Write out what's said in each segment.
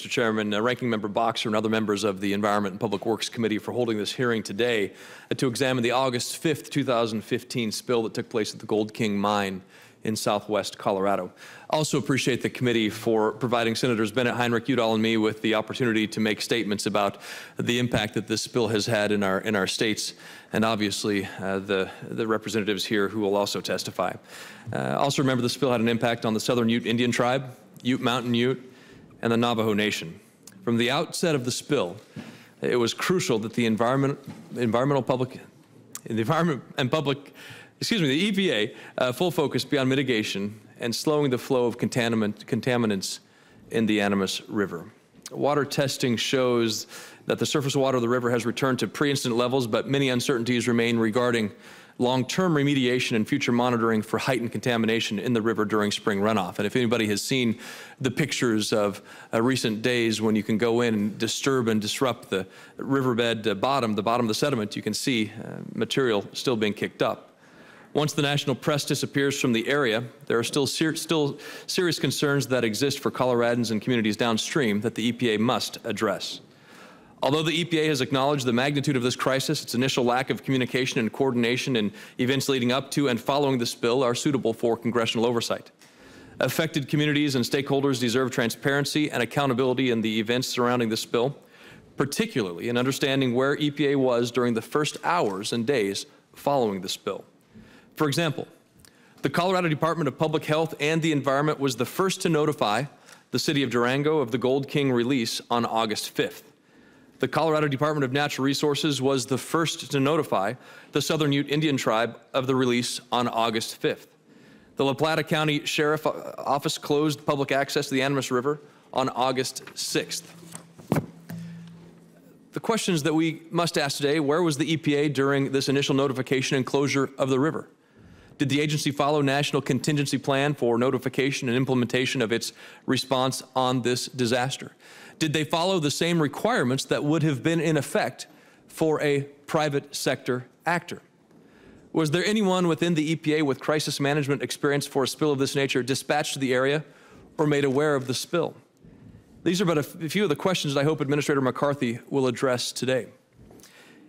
Mr. Chairman, uh, Ranking Member Boxer and other members of the Environment and Public Works Committee for holding this hearing today uh, to examine the August 5th, 2015 spill that took place at the Gold King mine in southwest Colorado. Also appreciate the committee for providing Senators Bennet, Heinrich, Udall, and me with the opportunity to make statements about the impact that this spill has had in our in our states, and obviously uh, the the representatives here who will also testify. Uh, also remember the spill had an impact on the Southern Ute Indian tribe, Ute Mountain Ute, and the Navajo Nation. From the outset of the spill, it was crucial that the environment, environmental public, the environment and public, excuse me, the EPA, uh, full focus be on mitigation and slowing the flow of contaminant, contaminants in the Animas River. Water testing shows that the surface water of the river has returned to pre-incident levels, but many uncertainties remain regarding long-term remediation and future monitoring for heightened contamination in the river during spring runoff. And if anybody has seen the pictures of uh, recent days when you can go in and disturb and disrupt the riverbed uh, bottom, the bottom of the sediment, you can see uh, material still being kicked up. Once the national press disappears from the area, there are still, ser still serious concerns that exist for Coloradans and communities downstream that the EPA must address. Although the EPA has acknowledged the magnitude of this crisis, its initial lack of communication and coordination in events leading up to and following the spill are suitable for congressional oversight. Affected communities and stakeholders deserve transparency and accountability in the events surrounding the spill, particularly in understanding where EPA was during the first hours and days following the spill. For example, the Colorado Department of Public Health and the Environment was the first to notify the city of Durango of the Gold King release on August 5th. The Colorado Department of Natural Resources was the first to notify the Southern Ute Indian Tribe of the release on August 5th. The La Plata County Sheriff Office closed public access to the Animas River on August 6th. The questions that we must ask today, where was the EPA during this initial notification and closure of the river? Did the agency follow national contingency plan for notification and implementation of its response on this disaster? Did they follow the same requirements that would have been in effect for a private sector actor? Was there anyone within the EPA with crisis management experience for a spill of this nature dispatched to the area or made aware of the spill? These are but a few of the questions that I hope Administrator McCarthy will address today.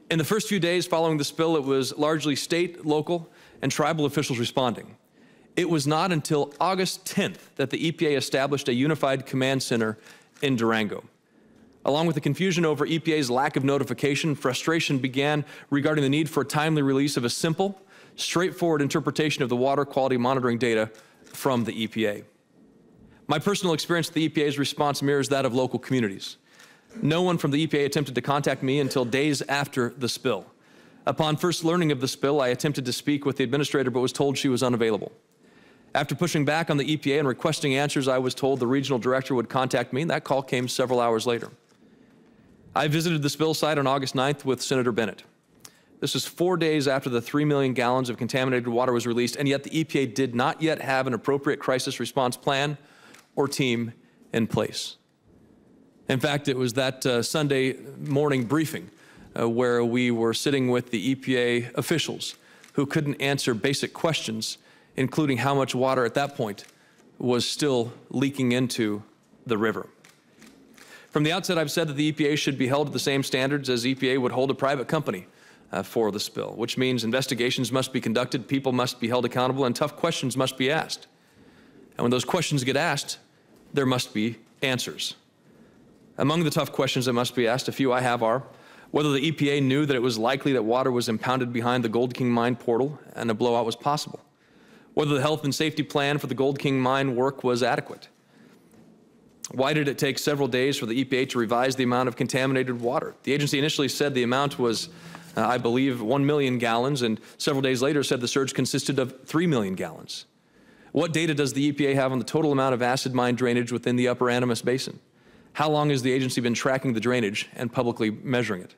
In the first few days following the spill, it was largely state, local, and tribal officials responding. It was not until August 10th that the EPA established a unified command center in Durango. Along with the confusion over EPA's lack of notification, frustration began regarding the need for a timely release of a simple, straightforward interpretation of the water quality monitoring data from the EPA. My personal experience with the EPA's response mirrors that of local communities. No one from the EPA attempted to contact me until days after the spill. Upon first learning of the spill, I attempted to speak with the administrator but was told she was unavailable. After pushing back on the EPA and requesting answers, I was told the regional director would contact me, and that call came several hours later. I visited the spill site on August 9th with Senator Bennet. This was four days after the 3 million gallons of contaminated water was released, and yet the EPA did not yet have an appropriate crisis response plan or team in place. In fact, it was that uh, Sunday morning briefing uh, where we were sitting with the EPA officials who couldn't answer basic questions including how much water at that point was still leaking into the river. From the outset, I've said that the EPA should be held to the same standards as EPA would hold a private company uh, for the spill, which means investigations must be conducted, people must be held accountable, and tough questions must be asked. And when those questions get asked, there must be answers. Among the tough questions that must be asked, a few I have are whether the EPA knew that it was likely that water was impounded behind the Gold King mine portal and a blowout was possible whether the health and safety plan for the Gold King mine work was adequate. Why did it take several days for the EPA to revise the amount of contaminated water? The agency initially said the amount was, uh, I believe, 1 million gallons, and several days later said the surge consisted of 3 million gallons. What data does the EPA have on the total amount of acid mine drainage within the upper Animas Basin? How long has the agency been tracking the drainage and publicly measuring it?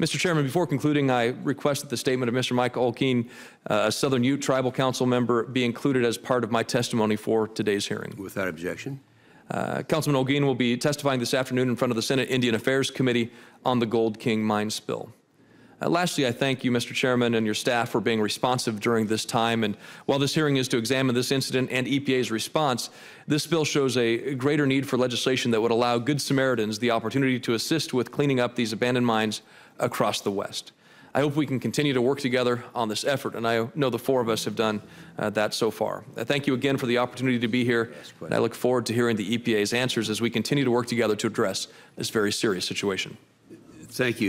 Mr. Chairman, before concluding, I request that the statement of Mr. Michael Olguin, uh, a Southern Ute Tribal Council member, be included as part of my testimony for today's hearing. Without objection. Uh, Councilman Olguin will be testifying this afternoon in front of the Senate Indian Affairs Committee on the Gold King mine spill. Uh, Lastly, I thank you, Mr. Chairman, and your staff for being responsive during this time. And while this hearing is to examine this incident and EPA's response, this bill shows a greater need for legislation that would allow Good Samaritans the opportunity to assist with cleaning up these abandoned mines across the West. I hope we can continue to work together on this effort, and I know the four of us have done uh, that so far. I thank you again for the opportunity to be here, and I look forward to hearing the EPA's answers as we continue to work together to address this very serious situation. Thank you.